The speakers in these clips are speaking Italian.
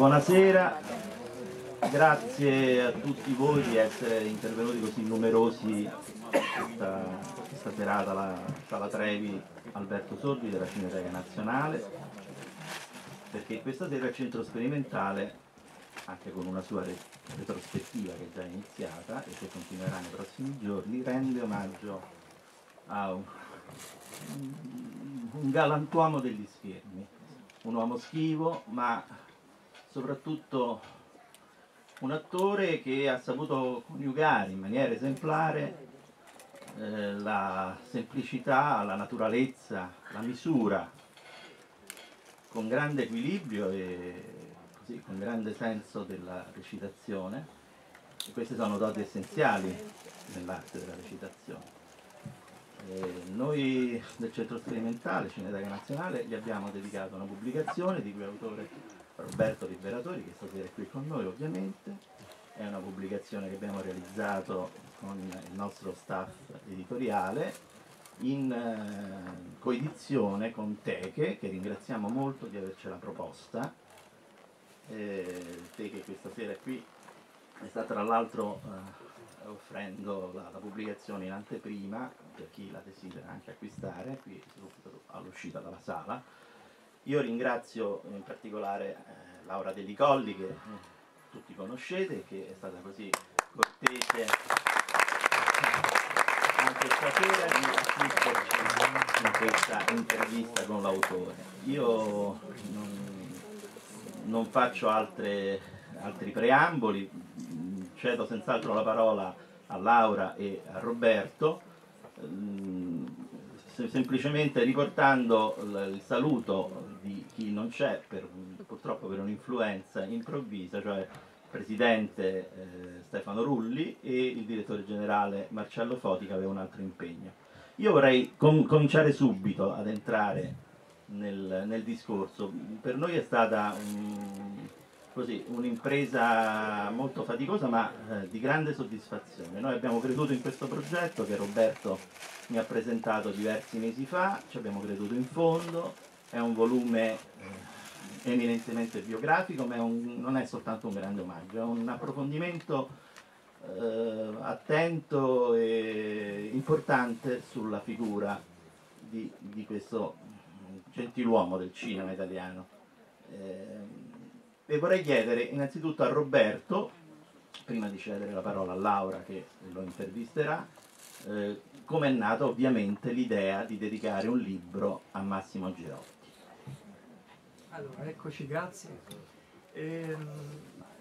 Buonasera, grazie a tutti voi di essere intervenuti così numerosi questa, questa serata alla Sala Trevi Alberto Sordi della Cineteca Nazionale, perché questa sera il centro sperimentale, anche con una sua retrospettiva che è già iniziata e che continuerà nei prossimi giorni, rende omaggio a un, un galantuomo degli schermi, un uomo schivo ma soprattutto un attore che ha saputo coniugare in maniera esemplare eh, la semplicità, la naturalezza, la misura, con grande equilibrio e così, con grande senso della recitazione. E queste sono doti essenziali nell'arte della recitazione. Eh, noi del Centro Sperimentale Cineteca Nazionale gli abbiamo dedicato una pubblicazione di cui autore Roberto Liberatori, che stasera è qui con noi ovviamente. È una pubblicazione che abbiamo realizzato con il nostro staff editoriale in eh, coedizione con Teche, che ringraziamo molto di avercela proposta. Eh, Teche questa sera qui è stata tra l'altro eh, offrendo la, la, pubblicazione in anteprima per chi la desidera anche acquistare, qui all'uscita dalla sala. Io ringrazio in particolare eh, Laura Delicolli che tutti conoscete, che è stata così cortese anche stasera di assisterci in questa intervista con l'autore. Io non, non faccio altre, altri preamboli, cedo senz'altro la parola a Laura e a Roberto, mm, semplicemente riportando il saluto chi non c'è, per, purtroppo per un'influenza improvvisa, cioè presidente eh, Stefano Rulli e il direttore generale Marcello Foti che aveva un altro impegno. Io vorrei com cominciare subito ad entrare nel, nel, discorso. Per noi è stata un'impresa un molto faticosa ma eh, di grande soddisfazione. Noi abbiamo creduto in questo progetto che Roberto mi ha presentato diversi mesi fa, ci abbiamo creduto in fondo, è un volume... Eh, eminentemente biografico, ma è un, non è soltanto un grande omaggio, è un approfondimento eh, attento e importante sulla figura di, di questo gentiluomo del cinema italiano. Eh, e vorrei chiedere innanzitutto a Roberto, prima di cedere la parola a Laura che lo intervisterà, eh, come è nata ovviamente l'idea di dedicare un libro a Massimo Girotti. Allora, eccoci, grazie. Ehm,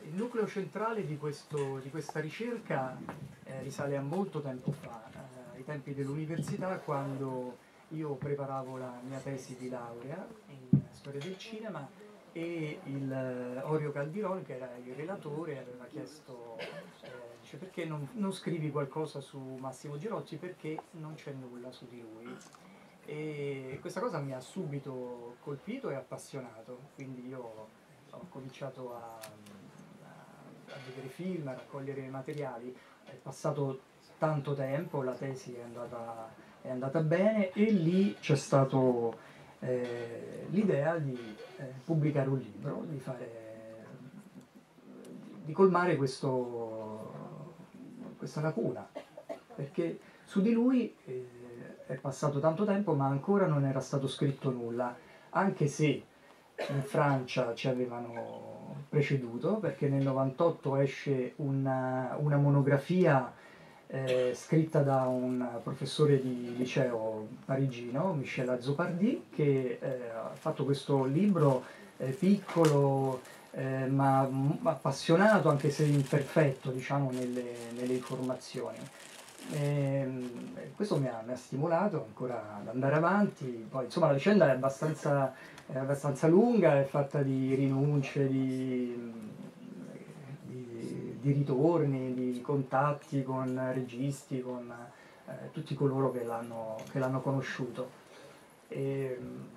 il nucleo centrale di, questo, di questa ricerca eh, risale a molto tempo fa, eh, ai tempi dell'università, quando io preparavo la mia tesi di laurea in storia del cinema e il eh, Orio Caldirone, che era il relatore, aveva chiesto eh, dice, perché non, non scrivi qualcosa su Massimo Girotti perché non c'è nulla su di lui e questa cosa mi ha subito colpito e appassionato, quindi io ho cominciato a, a, a vedere film, a raccogliere materiali, è passato tanto tempo, la tesi è andata, è andata bene e lì c'è stato eh, l'idea di eh, pubblicare un libro, di, fare, di colmare questo, questa lacuna, perché su di lui eh, è passato tanto tempo ma ancora non era stato scritto nulla, anche se in Francia ci avevano preceduto perché nel 98 esce una, una monografia eh, scritta da un professore di liceo parigino, Michel Azzopardi, che eh, ha fatto questo libro eh, piccolo eh, ma appassionato anche se imperfetto diciamo, nelle, nelle informazioni. E, ehm, questo mi ha, mi ha, stimolato ancora ad andare avanti. Poi, insomma, la vicenda è abbastanza, è abbastanza lunga, è fatta di rinunce, di, di, di, ritorni, di contatti con registi, con eh, tutti coloro che l'hanno, conosciuto. E, ehm,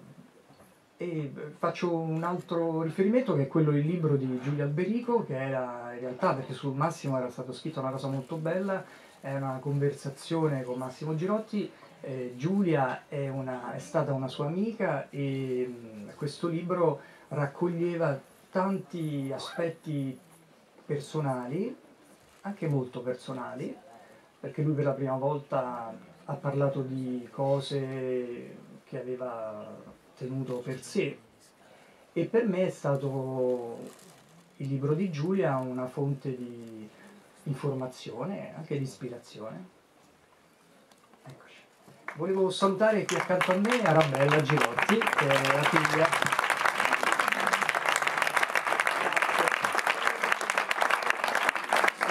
e faccio un altro riferimento che è quello del libro di Giulia Alberico, che era in realtà, perché sul Massimo era stato scritto una cosa molto bella, è una conversazione con Massimo Girotti. Eh, Giulia è, una, è, stata una sua amica e mh, questo libro raccoglieva tanti aspetti personali, anche molto personali, perché lui per la prima volta ha parlato di cose che aveva tenuto per sé e per me è stato il libro di Giulia una fonte di informazione e anche di ispirazione. Eccoci. Volevo salutare qui accanto a me Arabella Girotti, che è la figlia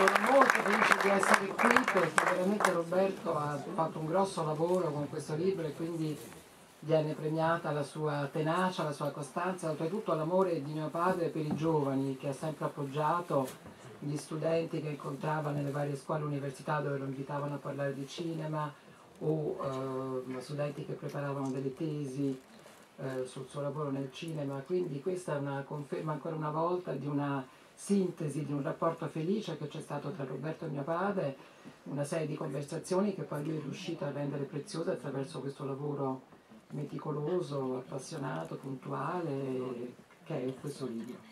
sono molto felice di essere qui perché veramente Roberto ha fatto un grosso lavoro con questo libro e quindi viene premiata la sua tenacia, la sua costanza, oltretutto l'amore di mio padre per i giovani che ha sempre appoggiato gli studenti che incontrava nelle varie scuole università dove lo invitavano a parlare di cinema o eh, studenti che preparavano delle tesi eh, sul suo lavoro nel cinema. Quindi questa è una conferma ancora una volta di una sintesi di un rapporto felice che c'è stato tra Roberto e mio padre, una serie di conversazioni che poi lui è riuscito a rendere preziose attraverso questo lavoro meticoloso, appassionato, puntuale, che è questo libro.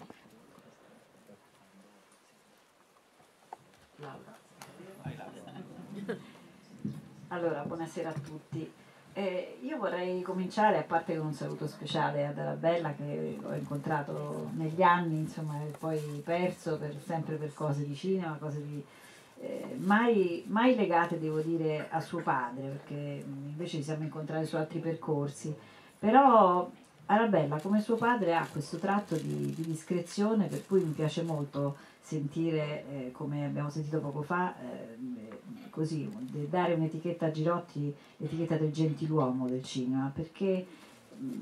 Allora, buonasera a tutti. Eh, io vorrei cominciare, a parte con un saluto speciale ad Arabella che ho incontrato negli anni, insomma, e poi perso per, sempre per cose di cinema, cose di, eh, mai, mai, legate, devo dire, a suo padre, perché invece ci siamo incontrati su altri percorsi. Però Arabella, come suo padre, ha questo tratto di, di discrezione, per cui mi piace molto sentire, eh, come abbiamo sentito poco fa, eh, così, dare un'etichetta a Girotti, l'etichetta del gentiluomo del cinema, perché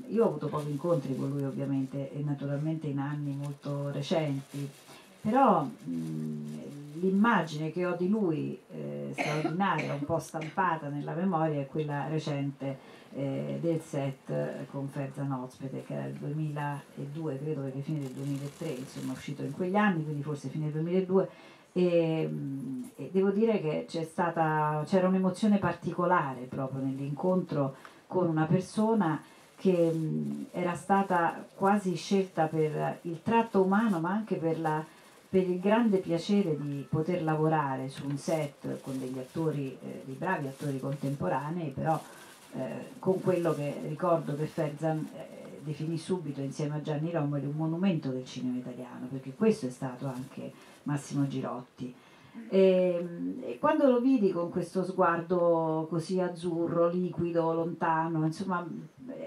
io ho avuto pochi incontri con lui ovviamente e naturalmente in anni molto recenti, però mh, l'immagine che ho di lui eh, straordinaria, un po' stampata nella memoria, è quella recente eh, del set con Ferzan che era il 2002, credo perché fine del 2003, insomma, uscito in quegli anni, quindi forse fine del 2002 e, e devo dire che stata, c'era un'emozione particolare proprio nell'incontro con una persona che era stata quasi scelta per il tratto umano ma anche per, la, per il grande piacere di poter lavorare su un set con degli attori, eh, dei bravi attori contemporanei, però eh, con quello che ricordo che Ferzan eh, definì subito insieme a Gianni Romoli un monumento del cinema italiano, perché questo è stato anche Massimo Girotti. E, e, quando lo vidi con questo sguardo così azzurro, liquido, lontano, insomma,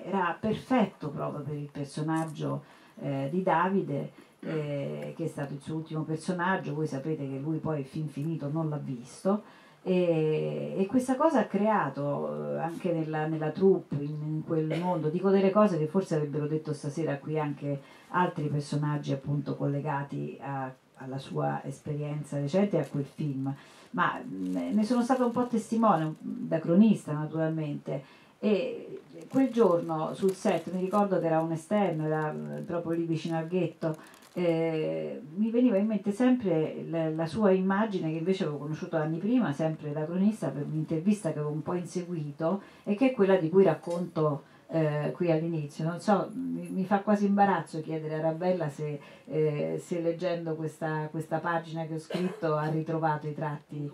era perfetto proprio per il personaggio eh, di Davide, eh, che è stato il suo ultimo personaggio. Voi sapete che lui poi fin finito non l'ha visto. E, e questa cosa ha creato eh, anche nella, nella troupe, in, in, quel mondo, dico delle cose che forse avrebbero detto stasera qui anche altri personaggi appunto collegati a alla sua esperienza recente e a quel film, ma ne sono stata un po' testimone, da cronista naturalmente, e quel giorno sul set mi ricordo che era un esterno, era proprio lì vicino al ghetto, eh, mi veniva in mente sempre la, la, sua immagine che invece avevo conosciuto anni prima, sempre da cronista per un'intervista che avevo un po' inseguito e che è quella di cui racconto eh, qui all'inizio. Non so, mi, mi, fa quasi imbarazzo chiedere a Arabella se, eh, se leggendo questa, questa, pagina che ho scritto ha ritrovato i tratti.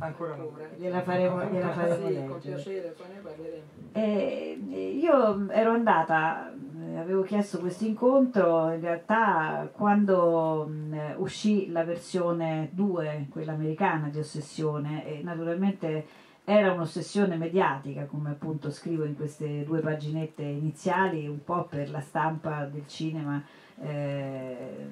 Ancora no. Gliela faremo, gliela faremo sì, leggere. Con piacere, poi ne parleremo. Eh, io ero andata, avevo chiesto questo incontro, in realtà quando mh, uscì la versione 2, quella americana di Ossessione, e naturalmente era un'ossessione mediatica, come appunto scrivo in queste due paginette iniziali, un po' per la stampa del cinema eh,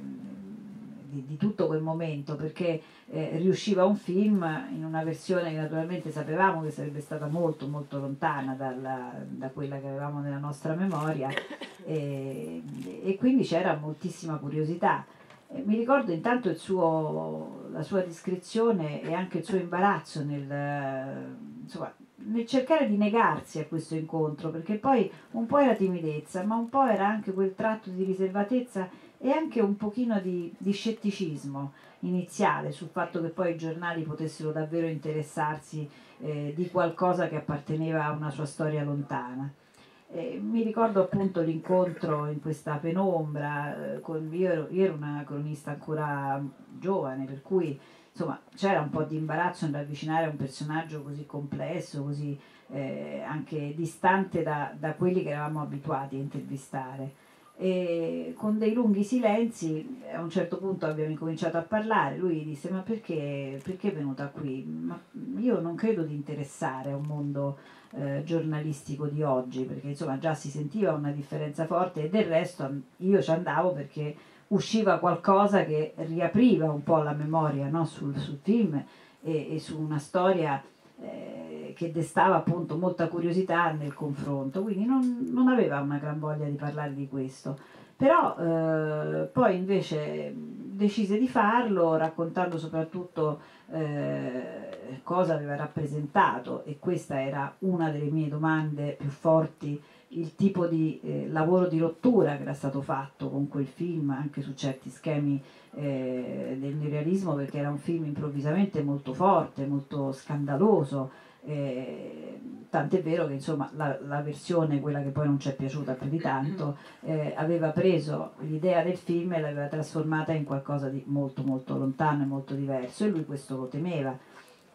di, di, tutto quel momento, perché eh, riusciva un film in una versione che naturalmente sapevamo che sarebbe stata molto molto lontana dalla, da quella che avevamo nella nostra memoria e, e quindi c'era moltissima curiosità. Eh, mi ricordo intanto suo, la sua discrezione e anche il suo imbarazzo nel, insomma, nel, cercare di negarsi a questo incontro, perché poi un po' era timidezza, ma un po' era anche quel tratto di riservatezza e anche un pochino di, di scetticismo iniziale sul fatto che poi i giornali potessero davvero interessarsi eh, di qualcosa che apparteneva a una sua storia lontana. E mi ricordo appunto l'incontro in questa penombra, eh, con, io, ero, io, ero, una cronista ancora giovane, per cui insomma c'era un po' di imbarazzo nell'avvicinare a un personaggio così complesso, così eh, anche distante da, da quelli che eravamo abituati a intervistare e con dei lunghi silenzi a un certo punto abbiamo incominciato a parlare lui disse ma perché, perché è venuta qui ma io non credo di interessare a un mondo eh, giornalistico di oggi perché insomma già si sentiva una differenza forte e del resto io ci andavo perché usciva qualcosa che riapriva un po' la memoria no? sul, sul, film e, e, su una storia eh, che destava appunto molta curiosità nel confronto, quindi non, non, aveva una gran voglia di parlare di questo. Però eh, poi invece decise di farlo raccontando soprattutto eh, cosa aveva rappresentato e questa era una delle mie domande più forti il tipo di eh, lavoro di rottura che era stato fatto con quel film anche su certi schemi eh, del neorealismo perché era un film improvvisamente molto forte, molto scandaloso eh, tant'è vero che insomma la, la, versione, quella che poi non ci è piaciuta più di tanto, eh, aveva preso l'idea del film e l'aveva trasformata in qualcosa di molto molto lontano e molto diverso e lui questo lo temeva.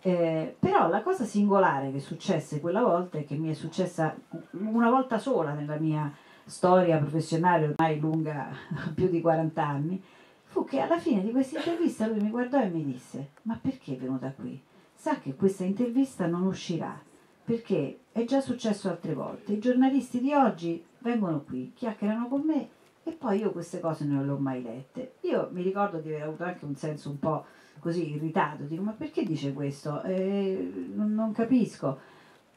Eh, però la cosa singolare che successe quella volta e che mi è successa una volta sola nella mia storia professionale ormai lunga più di 40 anni fu che alla fine di questa intervista lui mi guardò e mi disse ma perché è venuta qui? Sa che questa intervista non uscirà perché è già successo altre volte i giornalisti di oggi vengono qui chiacchierano con me e poi io queste cose non le ho mai lette io mi ricordo di aver avuto anche un senso un po' così irritato, dico ma perché dice questo? Eh, non, non capisco,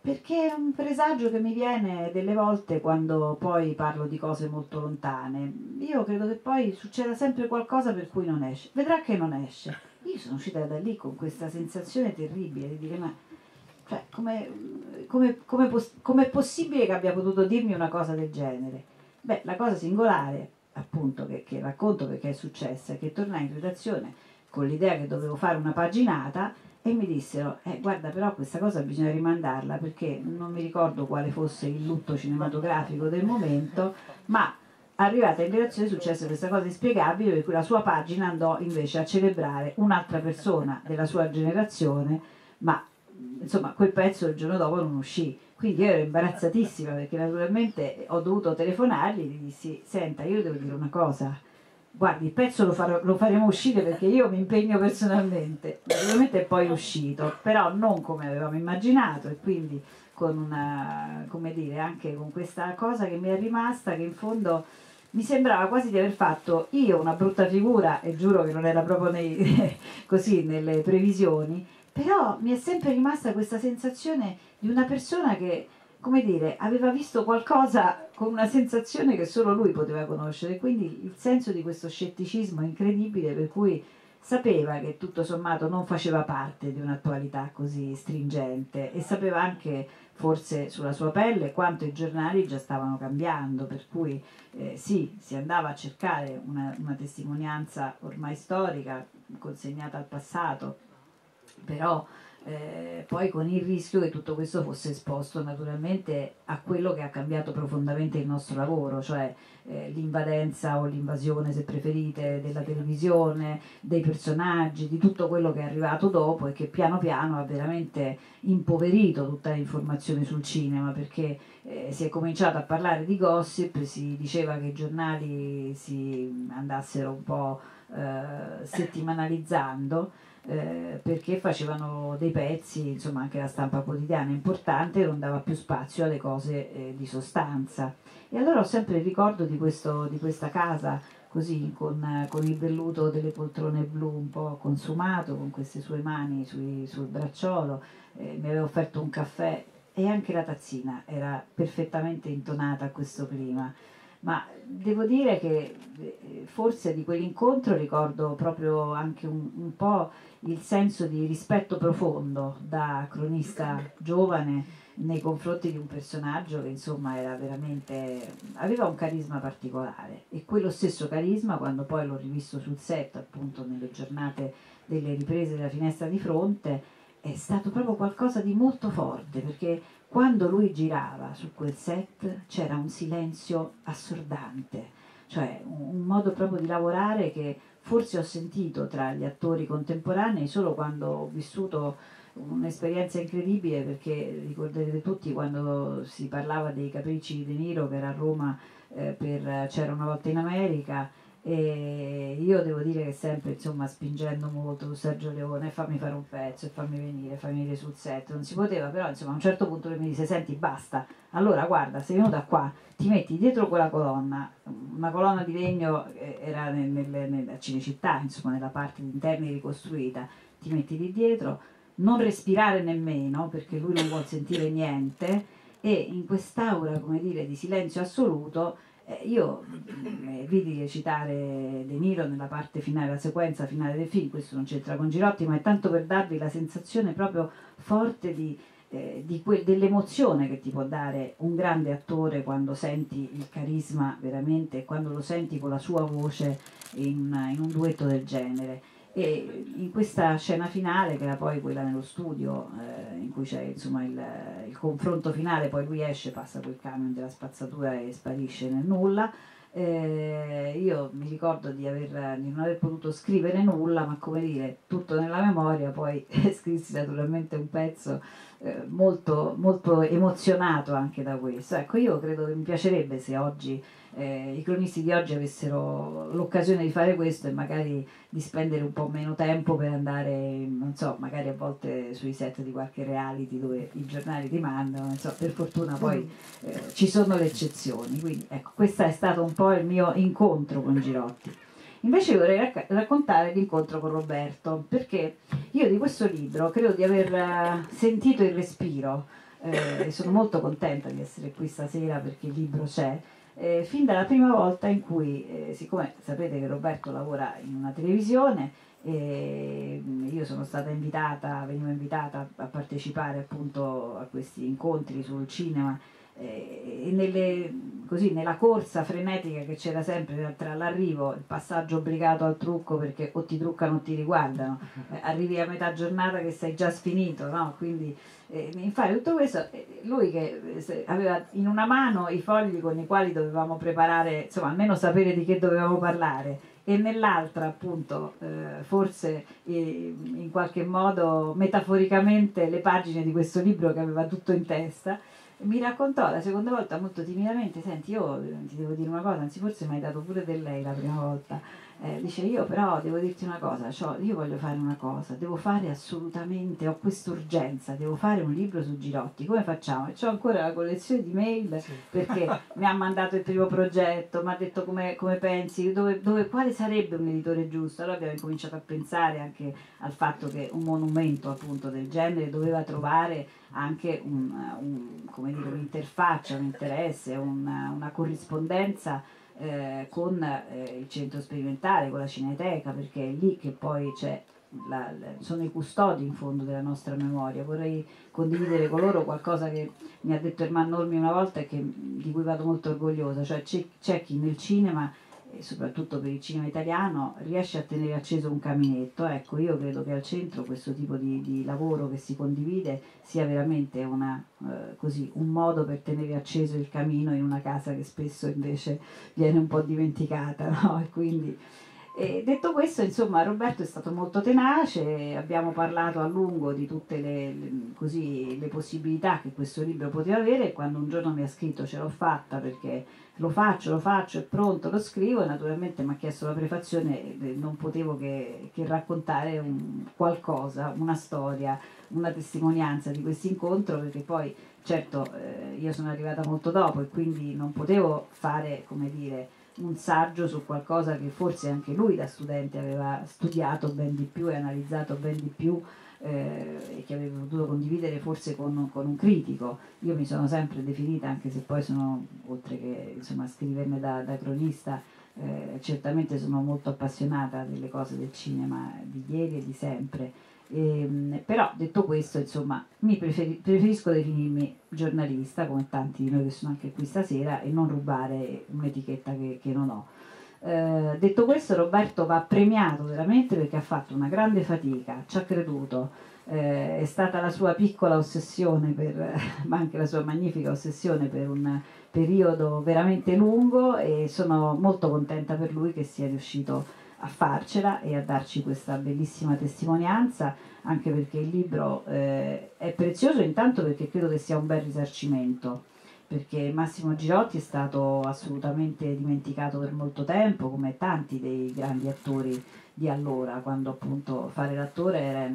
perché è un presagio che mi viene delle volte quando poi parlo di cose molto lontane. Io credo che poi succeda sempre qualcosa per cui non esce. Vedrà che non esce. Io sono uscita da lì con questa sensazione terribile di dire ma cioè, come, come, come, come è possibile che abbia potuto dirmi una cosa del genere? Beh, la cosa singolare, appunto, che, che racconto perché è successa, è che tornai in redazione con l'idea che dovevo fare una paginata e mi dissero, eh, guarda però questa cosa bisogna rimandarla perché non mi ricordo quale fosse il lutto cinematografico del momento, ma arrivata in redazione successe questa cosa inspiegabile per cui la sua pagina andò invece a celebrare un'altra persona della sua generazione, ma insomma quel pezzo il giorno dopo non uscì. Quindi io ero imbarazzatissima perché naturalmente ho dovuto telefonargli e gli dissi, senta, io devo dire una cosa, guardi il pezzo lo, farò, lo, faremo uscire perché io mi impegno personalmente naturalmente è poi uscito però non come avevamo immaginato e quindi con una come dire anche con questa cosa che mi è rimasta che in fondo mi sembrava quasi di aver fatto io una brutta figura e giuro che non era proprio nei, così nelle previsioni però mi è sempre rimasta questa sensazione di una persona che come dire, aveva visto qualcosa con una sensazione che solo lui poteva conoscere, quindi il senso di questo scetticismo incredibile per cui sapeva che tutto sommato non faceva parte di un'attualità così stringente e sapeva anche forse sulla sua pelle quanto i giornali già stavano cambiando, per cui eh, sì, si andava a cercare una, una testimonianza ormai storica consegnata al passato, però eh, poi con il rischio che tutto questo fosse esposto naturalmente a quello che ha cambiato profondamente il nostro lavoro, cioè eh, l'invadenza o l'invasione, se preferite, della televisione, dei personaggi, di tutto quello che è arrivato dopo e che piano piano ha veramente impoverito tutta l'informazione sul cinema perché eh, si è cominciato a parlare di gossip, si diceva che i giornali si andassero un po' eh, settimanalizzando eh, perché facevano dei pezzi, insomma anche la stampa quotidiana importante non dava più spazio alle cose eh, di sostanza. E allora ho sempre il ricordo di, questo, di questa casa così con, con, il velluto delle poltrone blu un po' consumato, con queste sue mani sui, sul bracciolo, eh, mi aveva offerto un caffè e anche la tazzina era perfettamente intonata a questo clima ma devo dire che eh, forse di quell'incontro ricordo proprio anche un, un, po' il senso di rispetto profondo da cronista giovane nei confronti di un personaggio che insomma era veramente aveva un carisma particolare. E quello stesso carisma quando poi l'ho rivisto sul set appunto nelle giornate delle riprese della finestra di fronte è stato proprio qualcosa di molto forte perché quando lui girava su quel set c'era un silenzio assordante, cioè un modo proprio di lavorare che forse ho sentito tra gli attori contemporanei solo quando ho vissuto un'esperienza incredibile perché ricorderete tutti quando si parlava dei capricci di De Niro che era a Roma eh, per C'era una volta in America e io devo dire che sempre insomma spingendo molto Sergio Leone fammi fare un pezzo e fammi venire, fammi venire sul set. Non si poteva però insomma a un certo punto lui mi disse senti basta. Allora guarda sei venuta qua ti metti dietro quella colonna. Una colonna di legno eh, era nel, nel, nella Cinecittà insomma nella parte interna ricostruita. Ti metti lì dietro non respirare nemmeno perché lui non vuol sentire niente e in quest'aura come dire di silenzio assoluto eh, io eh, vidi recitare De Niro nella parte finale, la sequenza finale del film, questo non c'entra con Girotti, ma è tanto per darvi la sensazione proprio forte di, eh, dell'emozione che ti può dare un grande attore quando senti il carisma veramente, quando lo senti con la sua voce in, in un duetto del genere. E in questa scena finale, che era poi quella nello studio, eh, in cui c'è insomma il, il, confronto finale, poi lui esce, passa quel camion della spazzatura e sparisce nel nulla. Eh, io mi ricordo di, aver, di, non aver potuto scrivere nulla, ma come dire, tutto nella memoria, poi scrissi naturalmente un pezzo eh, molto, molto emozionato anche da questo. Ecco, io credo che mi piacerebbe se oggi eh, i cronisti di oggi avessero l'occasione di fare questo e magari di spendere un po' meno tempo per andare, non so, magari a volte sui set di qualche reality dove i giornali ti mandano, non so, per fortuna poi eh, ci sono le eccezioni. Quindi ecco, questo è stato un po' il mio incontro con Girotti. Invece vorrei racc- raccontare l'incontro con Roberto, perché io di questo libro credo di aver uh, sentito il respiro. Eh, e sono molto contenta di essere qui stasera perché il libro c'è eh, fin dalla prima volta in cui, eh, siccome sapete che Roberto lavora in una televisione, eh, io sono stata invitata, venivo invitata a partecipare appunto a questi incontri sul cinema eh, e nelle, così, nella corsa frenetica che c'era sempre tra l'arrivo, il passaggio obbligato al trucco perché o ti truccano o ti riguardano, eh, arrivi a metà giornata che sei già sfinito, no? quindi eh, in fare tutto questo, eh, lui che eh, aveva in una mano i fogli con i quali dovevamo preparare, insomma almeno sapere di che dovevamo parlare e nell'altra appunto eh, forse eh, in qualche modo metaforicamente le pagine di questo libro che aveva tutto in testa mi raccontò la seconda volta molto timidamente senti io ti devo dire una cosa anzi forse mi hai dato pure del lei la prima volta eh, dice io però devo dirti una cosa, cioè, io voglio fare una cosa, devo fare assolutamente, ho quest'urgenza, devo fare un libro su Girotti, come facciamo? E ho ancora la collezione di mail sì. perché mi ha mandato il primo progetto, mi ha detto come, come pensi, dove, dove, quale sarebbe un editore giusto, allora abbiamo cominciato a pensare anche al fatto che un monumento appunto del genere doveva trovare anche un, un, dire, un'interfaccia, un interesse, una, una corrispondenza eh, con eh, il centro sperimentale, con la cineteca, perché è lì che poi c'è la, sono i custodi in fondo della nostra memoria. Vorrei condividere con loro qualcosa che mi ha detto Ermanno Olmi una volta e che, di cui vado molto orgogliosa, cioè c'è chi nel cinema soprattutto per il cinema italiano, riesce a tenere acceso un caminetto. Ecco, io credo che al centro questo tipo di, di lavoro che si condivide sia veramente una, eh, così, un modo per tenere acceso il camino in una casa che spesso invece viene un po' dimenticata. No? E quindi, e detto questo, insomma, Roberto è stato molto tenace, abbiamo parlato a lungo di tutte le, le, così, le possibilità che questo libro poteva avere e quando un giorno mi ha scritto ce l'ho fatta perché lo faccio, lo faccio, è pronto, lo scrivo e naturalmente mi ha chiesto la prefazione e non potevo che, che raccontare un, qualcosa, una storia, una testimonianza di questo incontro perché poi certo eh, io sono arrivata molto dopo e quindi non potevo fare, come dire, un saggio su qualcosa che forse anche lui da studente aveva studiato ben di più e analizzato ben di più eh, e che avevo potuto condividere forse con, con, un critico. Io mi sono sempre definita, anche se poi sono, oltre che insomma, scriverne da, da cronista, eh, certamente sono molto appassionata delle cose del cinema di ieri e di sempre. Ehm, però detto questo, insomma, mi preferi, preferisco definirmi giornalista, come tanti di noi che sono anche qui stasera, e non rubare un'etichetta che, che non ho. Eh, detto questo, Roberto va premiato veramente perché ha fatto una grande fatica, ci ha creduto, eh, è stata la sua piccola ossessione, per, ma anche la sua magnifica ossessione per un periodo veramente lungo e sono molto contenta per lui che sia riuscito a farcela e a darci questa bellissima testimonianza, anche perché il libro eh, è prezioso intanto perché credo che sia un bel risarcimento, perché Massimo Girotti è stato assolutamente dimenticato per molto tempo, come tanti dei grandi attori di allora, quando appunto fare l'attore era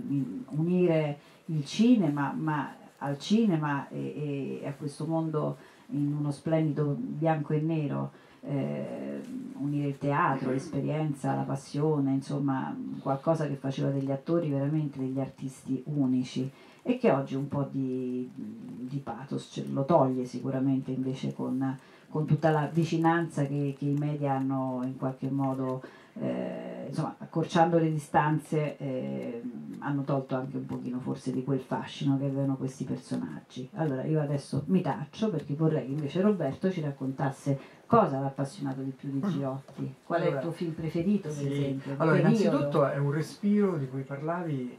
unire il cinema, ma al cinema e, e a questo mondo in uno splendido bianco e nero, eh, unire il teatro, l'esperienza, la passione, insomma qualcosa che faceva degli attori veramente degli artisti unici e che oggi un po' di, di pathos ce lo toglie sicuramente invece con, con tutta la vicinanza che, che, i media hanno in qualche modo eh, insomma, accorciando le distanze eh, hanno tolto anche un pochino forse di quel fascino che avevano questi personaggi. Allora io adesso mi taccio perché vorrei che invece Roberto ci raccontasse cosa l'ha appassionato di più di mm. Giotti, qual allora, è il tuo film preferito sì. per esempio. Allora innanzitutto è un respiro di cui parlavi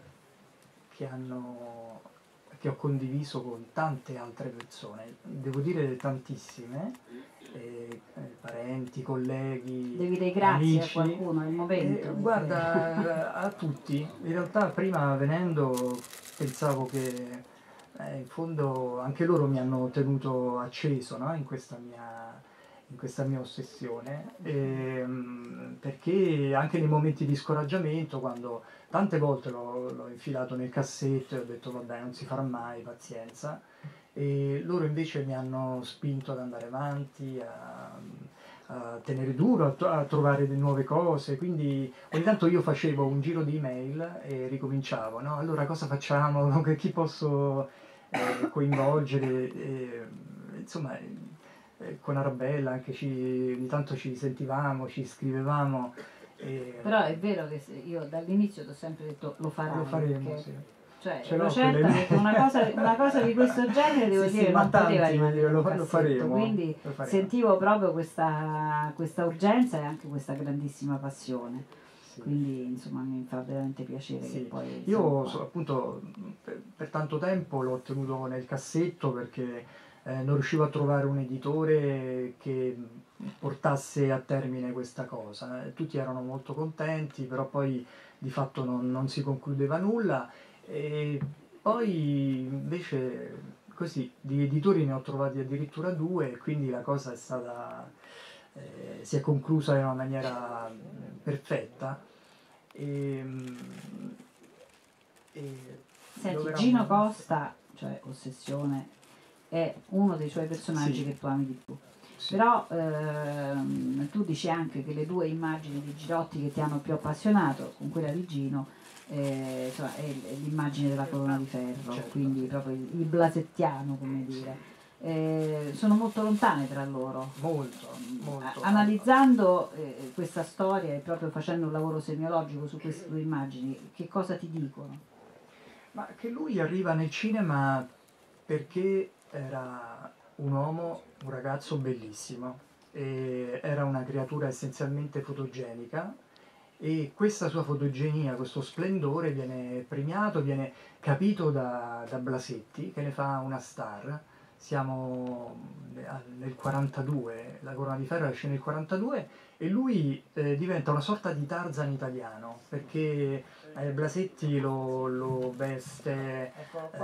che hanno che ho condiviso con tante altre persone, devo dire tantissime, eh, eh, parenti, colleghi. Devi dire grazie amici. a qualcuno, il momento. Eh, guarda, a tutti. In realtà prima venendo pensavo che eh, in fondo anche loro mi hanno tenuto acceso no? in, questa mia, in, questa mia, ossessione, ehm, perché anche nei momenti di scoraggiamento, quando tante volte l'ho, l'ho infilato nel cassetto e ho detto vabbè non si farà mai, pazienza, e loro invece mi hanno spinto ad andare avanti, a, a tenere duro, a, a, trovare nuove cose, quindi ogni tanto io facevo un giro di email e ricominciavo, no? Allora cosa facciamo? Chi posso eh, coinvolgere? E, insomma, eh, con Arabella anche ci, ogni tanto ci sentivamo, ci scrivevamo. E... Però è vero che io dall'inizio ti ho sempre detto lo faremo. Lo faremo, sì. Cioè, ero certa che una cosa, una cosa, di questo genere devo sì, dire sì, non poteva rimanere lo, lo faremo, quindi lo faremo. sentivo proprio questa, questa, urgenza e anche questa grandissima passione. Sì. Quindi insomma mi fa veramente piacere che poi... Io so, appunto per, per, tanto tempo l'ho tenuto nel cassetto perché eh, non riuscivo a trovare un editore che portasse a termine questa cosa. Tutti erano molto contenti, però poi di fatto non, non si concludeva nulla e poi invece così di editori ne ho trovati addirittura due, quindi la cosa è stata, eh, si è conclusa in una maniera perfetta. E, e Senti, Gino Costa, cioè Ossessione, è uno dei suoi personaggi sì. che tu ami di più. Sì. Però ehm, tu dici anche che le due immagini di Girotti che ti hanno più appassionato, con quella di Gino, eh, insomma, è, l'immagine della colonna di ferro, certo. quindi proprio il, il blasettiano, come dire. Eh, sono molto lontane tra loro. Molto, molto. Analizzando eh, questa storia e proprio facendo un lavoro semiologico su queste due immagini, che cosa ti dicono? Ma che lui arriva nel cinema perché era un uomo, un ragazzo bellissimo, era una creatura essenzialmente fotogenica e questa sua fotogenia, questo splendore viene premiato, viene capito da, da Blasetti che ne fa una star. Siamo nel 42, la Corona di Ferro esce nel 42 e lui eh, diventa una sorta di Tarzan italiano perché eh, Blasetti lo, lo veste, eh,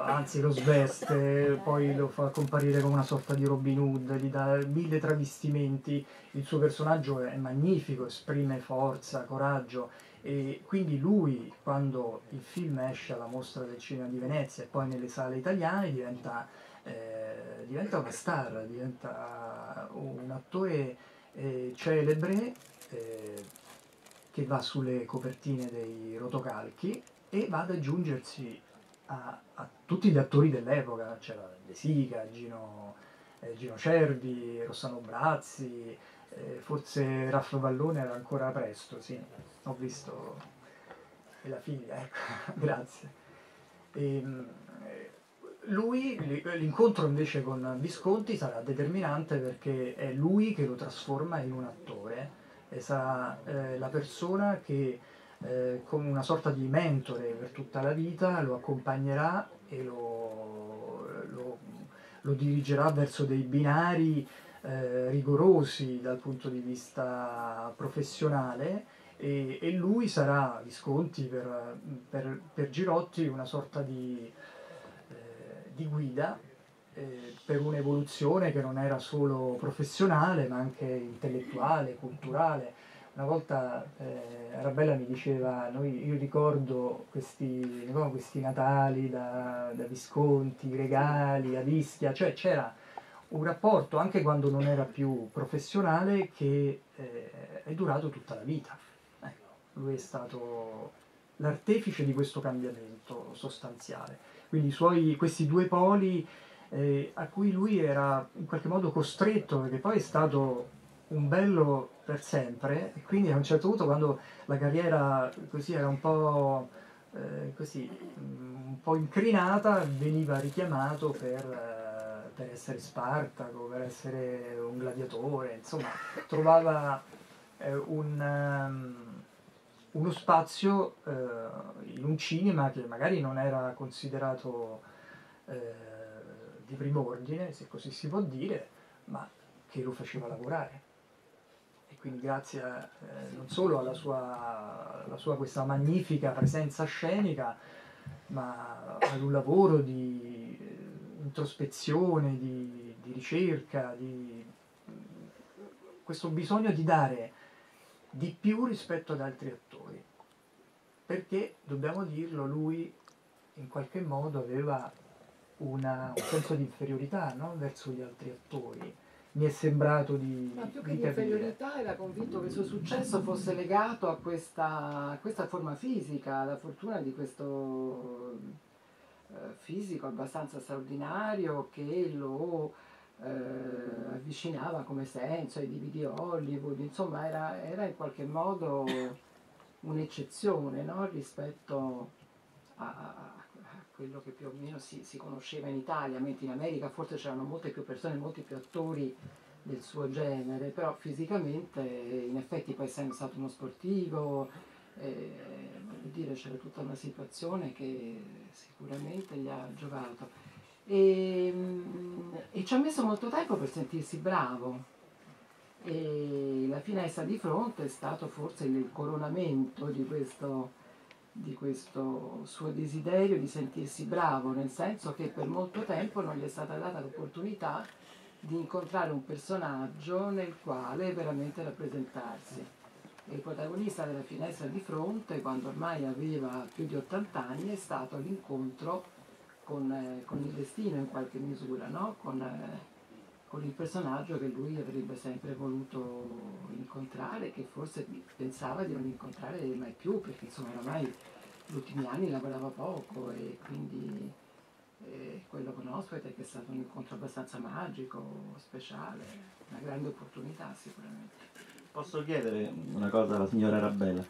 anzi lo sveste, poi lo fa comparire come una sorta di Robin Hood, gli dà mille travestimenti, il suo personaggio è magnifico, esprime forza, coraggio e quindi lui quando il film esce alla mostra del cinema di Venezia e poi nelle sale italiane diventa, eh, diventa una star, diventa un attore eh, celebre. Che va sulle copertine dei rotocalchi e va ad aggiungersi a, a tutti gli attori dell'epoca, c'era De Sica, Gino, eh, Gino Cervi, Rossano Brazzi, eh, forse Raff Vallone era ancora presto, sì, ho visto, e la figlia, ecco, grazie. E, ehm, lui, l'incontro invece con Visconti sarà determinante perché è lui che lo trasforma in un attore sarà eh, la persona che eh, come una sorta di mentore per tutta la vita, lo accompagnerà e lo, lo, lo dirigerà verso dei binari eh, rigorosi dal punto di vista professionale e, e lui sarà, Visconti, per, per, per, Girotti una sorta di, eh, di guida per un'evoluzione che non era solo professionale ma anche intellettuale, culturale. Una volta eh, Arabella mi diceva, noi, io ricordo questi, questi Natali da, da Visconti, regali, a Ischia, cioè c'era un rapporto anche quando non era più professionale che eh, è durato tutta la vita. Ecco, lui è stato l'artefice di questo cambiamento sostanziale. Quindi suoi, questi due poli eh, a cui lui era in qualche modo costretto, perché poi è stato un bello per sempre, e quindi a un certo punto quando la carriera così era un po', eh, così, un po incrinata, veniva richiamato per... Eh, per essere Spartaco, per essere un gladiatore, insomma, trovava eh, un, um, uno spazio eh, in un cinema che magari non era considerato eh, di primo ordine, se così si può dire, ma che lo faceva lavorare. E quindi grazie eh, non solo alla sua, alla sua questa magnifica presenza scenica, ma ad un lavoro di introspezione, di, di ricerca, di questo bisogno di dare di più rispetto ad altri attori. Perché, dobbiamo dirlo, lui in qualche modo aveva una, un senso di inferiorità no? verso gli altri attori. Mi è sembrato di. Ma più che di, inferiorità era convinto che il suo successo fosse legato a questa, a questa forma fisica, alla fortuna di questo eh, fisico abbastanza straordinario che lo eh, avvicinava come senso ai divi di Hollywood, insomma era, era in qualche modo un'eccezione no? rispetto a, a, quello che più o meno si, si, conosceva in Italia, mentre in America forse c'erano molte più persone, molti più attori del suo genere, però fisicamente in effetti poi essendo stato uno sportivo, eh, dire, c'era tutta una situazione che sicuramente gli ha giovato. E, e ci ha messo molto tempo per sentirsi bravo. E la finestra di fronte è stato forse il coronamento di questo, di questo suo desiderio di sentirsi bravo, nel senso che per molto tempo non gli è stata data l'opportunità di incontrare un personaggio nel quale veramente rappresentarsi il protagonista della finestra di fronte, quando ormai aveva più di 80 anni, è stato l'incontro con, eh, con il destino in qualche misura, no? con, eh, con, il personaggio che lui avrebbe sempre voluto incontrare, che forse pensava di non incontrare mai più, perché insomma oramai gli ultimi anni lavorava poco e quindi eh, quello con Ospite è stato un incontro abbastanza magico, speciale, una grande opportunità sicuramente. Posso chiedere una cosa alla signora Arabella?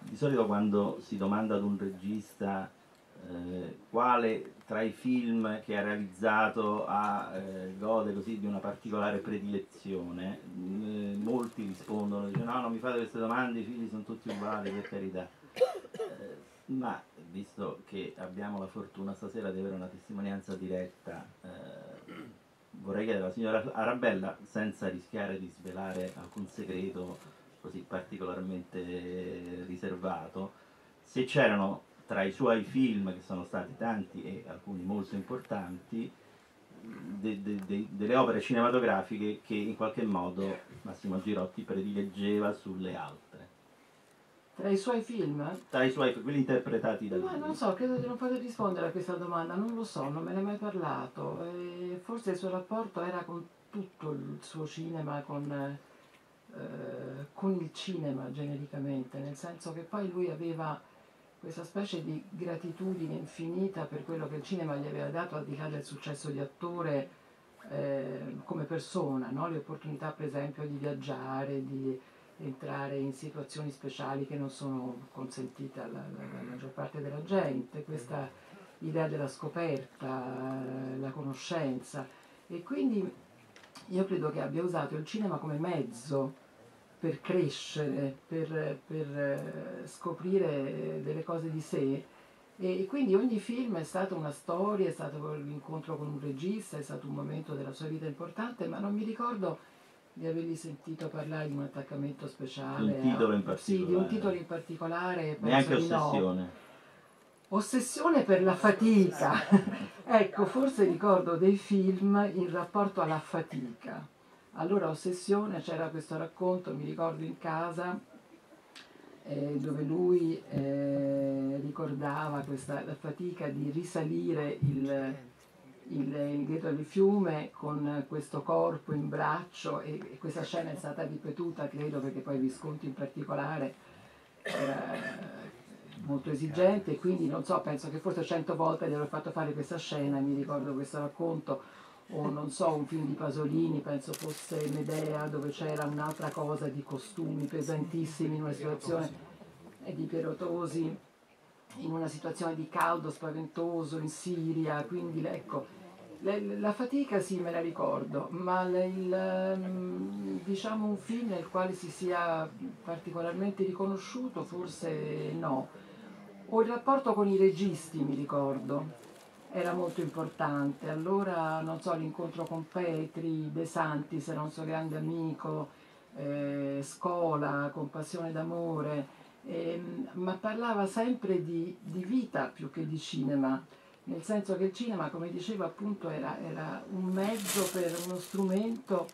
Di solito quando si domanda ad un regista eh, quale tra i film che ha realizzato ha, eh, gode così di una particolare predilezione, eh, molti rispondono, dicono no, non mi fate queste domande, i figli sono tutti uguali, per carità. Eh, ma visto che abbiamo la fortuna stasera di avere una testimonianza diretta eh, vorrei chiedere alla signora Arabella, senza rischiare di svelare alcun segreto così particolarmente riservato, se c'erano tra i suoi film, che sono stati tanti e alcuni molto importanti, de, de, de, delle opere cinematografiche che in qualche modo Massimo Girotti predileggeva sulle altre. Tra i suoi film? Tra i suoi, quelli interpretati da lui. Ma non so, credo di non poter rispondere a questa domanda, non lo so, non me ne è mai parlato. E forse il suo rapporto era con tutto il suo cinema, con, eh, con il cinema genericamente, nel senso che poi lui aveva questa specie di gratitudine infinita per quello che il cinema gli aveva dato al di là del successo di attore eh, come persona, no? le opportunità per esempio di viaggiare, di entrare in situazioni speciali che non sono consentite alla, alla maggior parte della gente, questa idea della scoperta, la conoscenza e quindi io credo che abbia usato il cinema come mezzo per crescere, per, per eh, scoprire delle cose di sé. E quindi ogni film è stata una storia, è stato l'incontro con un regista, è stato un momento della sua vita importante, ma non mi ricordo di avergli sentito parlare di un attaccamento speciale. Di un titolo in particolare. Sì, di un titolo in particolare. Neanche di no. ossessione. Ossessione per la fatica. ecco, forse ricordo dei film in rapporto alla fatica. Allora, Ossessione, c'era questo racconto, mi ricordo in casa, eh, dove lui eh, ricordava questa la fatica di risalire il, il, il ghetto di fiume con questo corpo in braccio e, e, questa scena è stata ripetuta, credo, perché poi Visconti in particolare era molto esigente quindi non so, penso che forse cento volte gli avrò fatto fare questa scena, mi ricordo questo racconto o non so, un film di Pasolini, penso fosse Medea, dove c'era un'altra cosa di costumi pesantissimi in una situazione di Pierotosi, in una situazione di caldo spaventoso in Siria, quindi ecco, la fatica sì me la ricordo, ma il, ehm, diciamo un film nel quale si sia particolarmente riconosciuto forse no. O il rapporto con i registi mi ricordo, era molto importante. Allora, non so, l'incontro con Petri, De Santis era un suo grande amico, eh, Scola, Compassione d'amore, eh, ma parlava sempre di, di, vita più che di cinema, nel senso che il cinema, come dicevo appunto, era, era un mezzo per uno strumento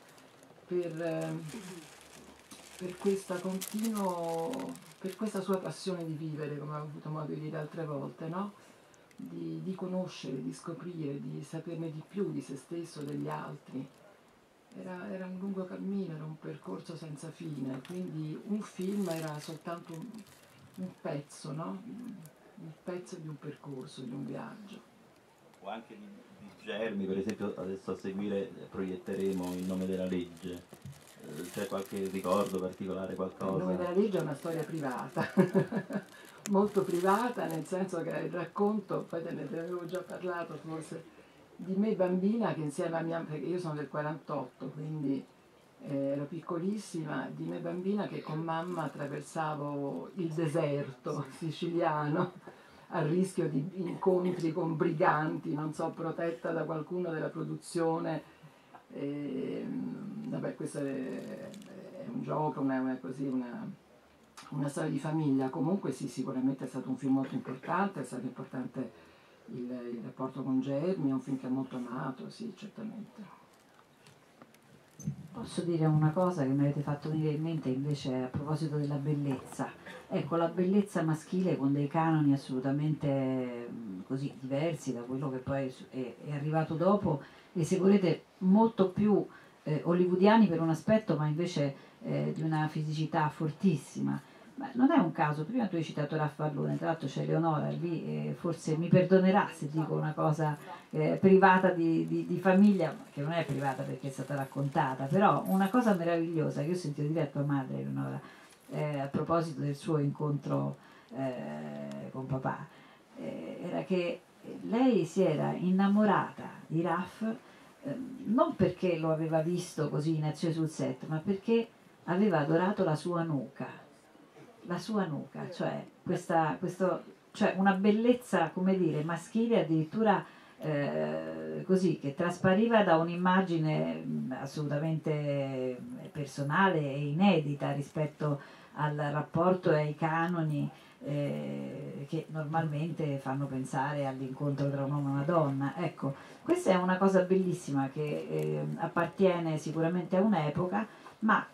per, eh, per, questa continuo, per questa sua passione di vivere, come ho avuto modo di dire altre volte, no? Di, di, conoscere, di scoprire, di saperne di più di se stesso, degli altri. Era, era, un lungo cammino, era un percorso senza fine, quindi un film era soltanto un, un pezzo, no? un pezzo di un percorso, di un viaggio. O anche di, di germi, per esempio adesso a seguire proietteremo Il nome della legge. Eh, c'è qualche ricordo particolare, qualcosa? Il nome della legge è una storia privata. molto privata, nel senso che il racconto, poi te ne avevo già parlato forse, di me bambina che insieme a mia, perché io sono del 48, quindi eh, ero piccolissima, di me bambina che con mamma attraversavo il deserto siciliano a rischio di incontri con briganti, non so, protetta da qualcuno della produzione. E, vabbè, questo è, è un gioco, una, una, così, una una storia di famiglia, comunque sì, sicuramente è stato un film molto importante, è stato importante il, il rapporto con Germi, è un film che è molto amato, sì, certamente. Posso dire una cosa che mi avete fatto venire in mente invece a proposito della bellezza. Ecco, la bellezza maschile con dei canoni assolutamente così diversi da quello che poi è, è arrivato dopo e se volete molto più eh, hollywoodiani per un aspetto ma invece eh, di una fisicità fortissima. Ma non è un caso, prima tu hai citato Raffallone, tra l'altro c'è Leonora lì, e forse mi perdonerà se dico una cosa eh, privata di, di, di, famiglia, che non è privata perché è stata raccontata, però una cosa meravigliosa che ho sentito dire a tua madre, Leonora, eh, a proposito del suo incontro eh, con papà, eh, era che lei si era innamorata di Raff eh, non perché lo aveva visto così in azione sul set, ma perché aveva adorato la sua nuca la sua nuca, cioè, questa, questo, cioè una bellezza, come dire, maschile addirittura eh, così, che traspariva da un'immagine mm, assolutamente personale e inedita rispetto al rapporto e ai canoni eh, che normalmente fanno pensare all'incontro tra un uomo e una donna. Ecco, questa è una cosa bellissima che eh, appartiene sicuramente a un'epoca, ma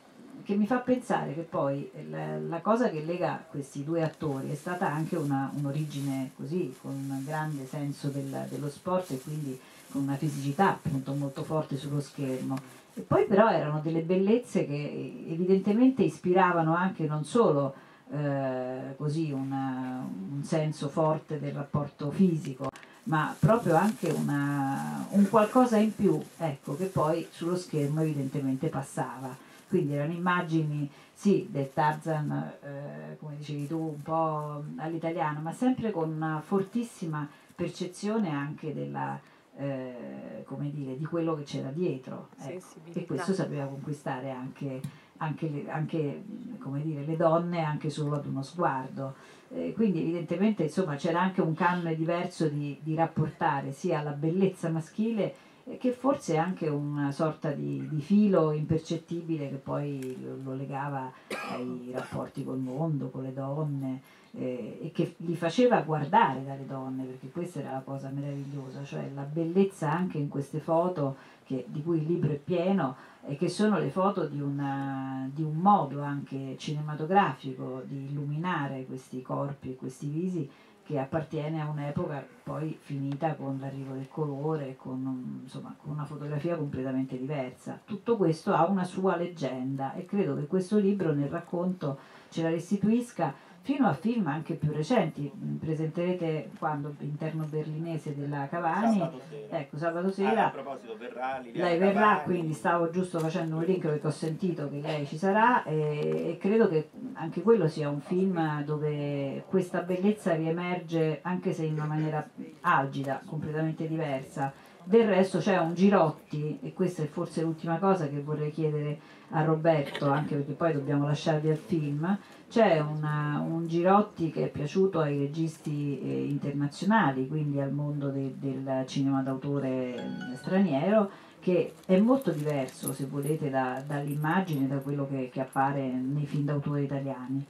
che mi fa pensare che poi la, la, cosa che lega questi due attori è stata anche una, un'origine così, con un grande senso del, dello sport e quindi con una fisicità appunto molto forte sullo schermo. E poi però erano delle bellezze che evidentemente ispiravano anche non solo eh, così una, un senso forte del rapporto fisico, ma proprio anche una, un qualcosa in più, ecco, che poi sullo schermo evidentemente passava quindi erano immagini sì del Tarzan eh, come dicevi tu un po' all'italiano ma sempre con una fortissima percezione anche della, eh, come dire, di quello che c'era dietro ecco. e questo sapeva conquistare anche, anche, le, anche dire, le donne anche solo ad uno sguardo. Eh, quindi evidentemente insomma, c'era anche un canone diverso di, di rapportare sia la bellezza maschile che forse è anche una sorta di, di filo impercettibile che poi lo, legava ai rapporti col mondo, con le donne eh, e che li faceva guardare dalle donne, perché questa era la cosa meravigliosa, cioè la bellezza anche in queste foto che, di cui il libro è pieno e che sono le foto di, una, di un modo anche cinematografico di illuminare questi corpi e questi visi che appartiene a un'epoca poi finita con l'arrivo del colore, con, insomma, con una fotografia completamente diversa. Tutto questo ha una sua leggenda e credo che questo libro nel racconto ce la restituisca fino a film anche più recenti. Mm, presenterete quando interno berlinese della Cavani. Sabato sera. Ecco, sabato sera. Ah, a proposito, verrà Liliana Lei verrà, Cavani. quindi stavo giusto facendo un link perché ho sentito che lei ci sarà e, e credo che anche quello sia un film dove questa bellezza riemerge anche se in una maniera algida, completamente diversa. Del resto c'è un Girotti, e questa è forse l'ultima cosa che vorrei chiedere a Roberto, anche perché poi dobbiamo lasciarvi al film, c'è una, un Girotti che è piaciuto ai registi eh, internazionali, quindi al mondo de, del cinema d'autore eh, straniero, che è molto diverso, se volete, da, dall'immagine, da quello che, che, appare nei film d'autore italiani.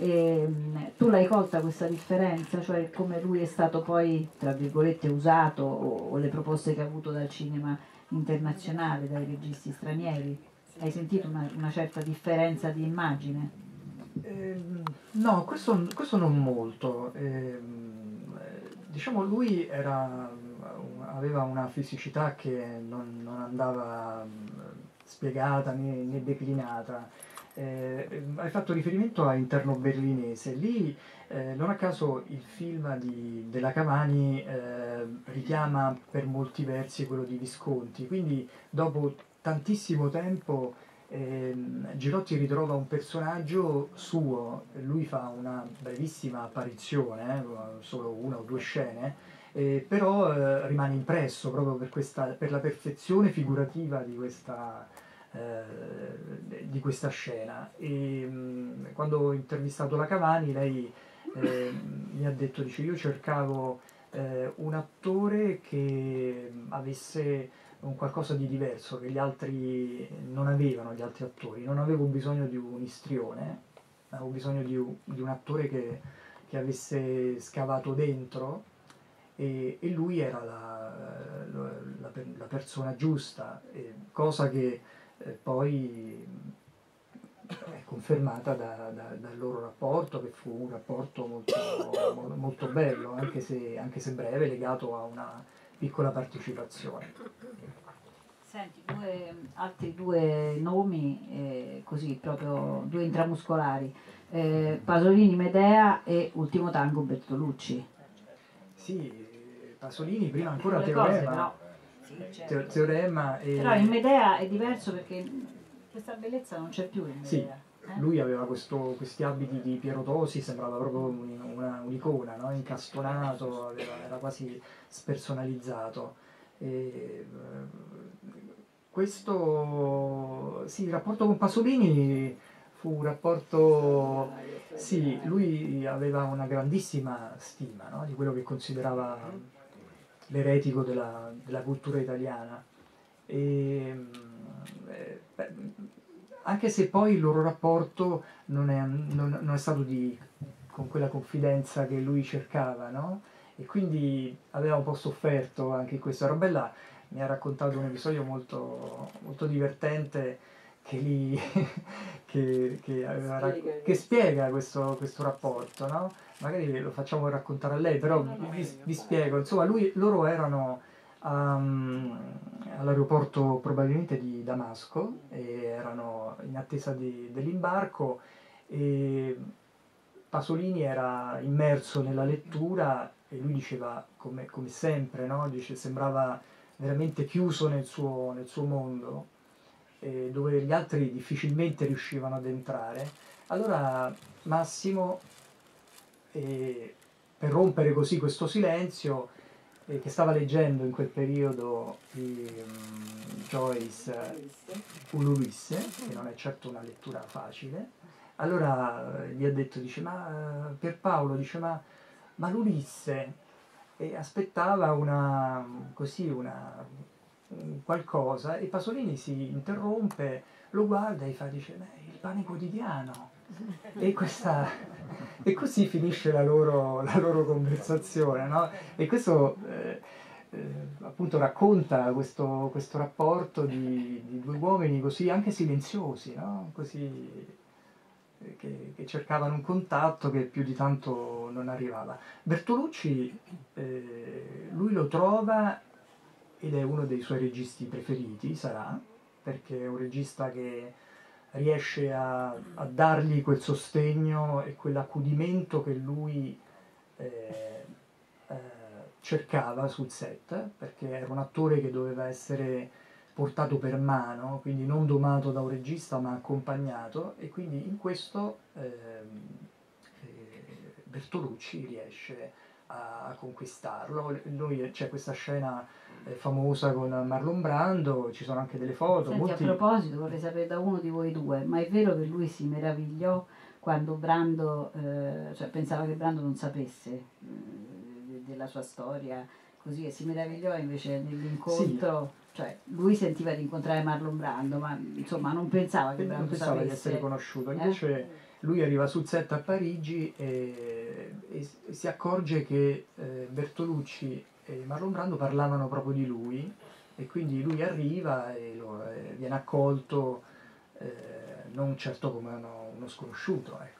E, tu l'hai colta questa differenza, cioè come lui è stato poi, tra virgolette, usato o, o le proposte che ha avuto dal cinema internazionale, dai registi stranieri? Hai sentito una, una certa differenza di immagine? Eh, no, questo, questo, non molto. Eh, diciamo lui era, aveva una fisicità che non, non andava spiegata né, né declinata. Eh, hai fatto riferimento a Interno Berlinese, lì eh, non a caso il film di, della Cavani eh, richiama per molti versi quello di Visconti, quindi dopo tantissimo tempo eh, Girotti ritrova un personaggio suo, lui fa una brevissima apparizione, eh, solo una o due scene, eh, però eh, rimane impresso proprio per, questa, per, la perfezione figurativa di questa, eh, di questa scena. E, mh, mm, quando ho intervistato la Cavani, lei ehm, mi ha detto, dice, io cercavo eh, un attore che avesse un qualcosa di diverso che gli altri non avevano, gli altri attori. Non avevo bisogno di un istrione, avevo bisogno di di un attore che, che, avesse scavato dentro e, e lui era la, la, la, la persona giusta, cosa che eh, poi è confermata da, da, dal loro rapporto, che fu un rapporto molto, molto bello, anche se, anche se breve, legato a una piccola partecipazione. Senti, due, altri due nomi, eh, così proprio due intramuscolari, eh, Pasolini Medea e Ultimo Tango Bertolucci. Sì, Pasolini prima ancora Cose, Teorema, però, sì, certo. Teorema e... però in Medea è diverso perché questa bellezza non c'è più in Medea. Sì. Eh? Lui aveva questo, questi abiti di Piero Tosi, sembrava proprio un, un'icona, no? incastonato, aveva, era quasi spersonalizzato. E, questo, sì, il rapporto con Pasolini fu un rapporto, sì, lui aveva una grandissima stima no? di quello che considerava l'eretico della, della cultura italiana. E, eh, anche se poi il loro rapporto non è, non, non è stato di, con quella confidenza che lui cercava, no? E quindi aveva un po' sofferto anche in questa roba là. Mi ha raccontato un episodio molto, molto divertente che, li, che, che, aveva, che spiega questo, questo rapporto, no? Magari lo facciamo raccontare a lei, però vi, vi spiego. Insomma, lui, loro erano um, all'aeroporto probabilmente di Damasco e erano in attesa di, dell'imbarco e Pasolini era immerso nella lettura e lui diceva come, come sempre, no? Dice, sembrava veramente chiuso nel suo, nel suo mondo eh, dove gli altri difficilmente riuscivano ad entrare. Allora Massimo, eh, per rompere così questo silenzio, che stava leggendo in quel periodo di um, Joyce Ululisse, che non è certo una lettura facile, allora gli ha detto, dice, ma Pierpaolo, dice, ma, ma l'Ulisse e aspettava una, così, una, qualcosa e Pasolini si interrompe, lo guarda e fa, dice, il pane quotidiano. E, questa, e così finisce la loro, la loro conversazione. No? E questo eh, eh, appunto racconta questo, questo rapporto di, di, due uomini così anche silenziosi, no? così che, che, cercavano un contatto che più di tanto non arrivava. Bertolucci, eh, lui lo trova ed è uno dei suoi registi preferiti, sarà, perché è un regista che riesce a, a dargli quel sostegno e quell'accudimento che lui eh, eh, cercava sul set, perché era un attore che doveva essere portato per mano, quindi non domato da un regista ma accompagnato e quindi in questo ehm, eh, Bertolucci riesce a, conquistarlo. Lui, c'è questa scena famosa con Marlon Brando, ci sono anche delle foto. Senti, molti... A proposito, vorrei sapere da uno di voi due, ma è vero che lui si meravigliò quando Brando, eh, cioè pensava che Brando non sapesse eh, della sua storia, così e si meravigliò invece nell'incontro. Sì cioè lui sentiva di incontrare Marlon Brando, ma insomma non pensava che Brando non pensava sapesse. di essere conosciuto, invece eh? lui arriva sul set a Parigi e, e, e si accorge che eh, Bertolucci e Marlon Brando parlavano proprio di lui e quindi lui arriva e lo, eh, viene accolto eh, non certo come uno, uno sconosciuto, ecco.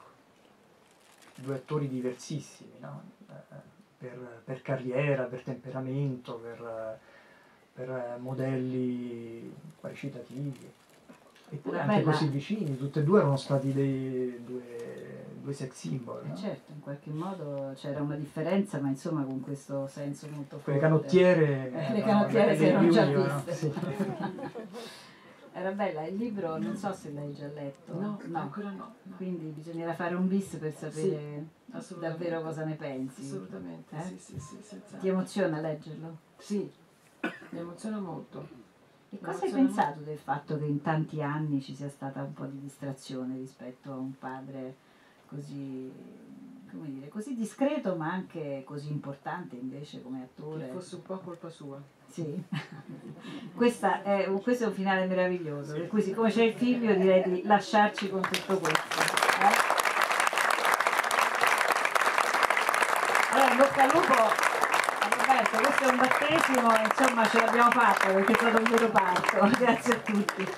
Due attori diversissimi, no? Eh, per, per, carriera, per temperamento, per per modelli recitativi. Eppure anche bella... così vicini, tutti e due erano stati dei due, due sex symbol. No? Eh certo, in qualche modo c'era una differenza, ma insomma con questo senso molto forte. Le canottiere, eh, le canottiere si erano già viste. Sì. Era bella, il libro non so se l'hai già letto. No, no. ancora no, no, Quindi bisognerà fare un bis per sapere sì, davvero cosa ne pensi. Assolutamente, eh? sì, sì, sì, Ti emoziona leggerlo? Sì, mi emoziona molto. E cosa hai pensato molto. del fatto che in tanti anni ci sia stata un po' di distrazione rispetto a un padre così, come dire, così discreto ma anche così importante invece come attore? Che fosse un po' colpa sua. Sì, è, questo è un finale meraviglioso, per cui siccome c'è il figlio direi di lasciarci con tutto questo. Eh? Allora, in bocca al lupo Roberto, questo è un battesimo, insomma ce l'abbiamo fatta perché è stato un vero parto. Grazie a tutti.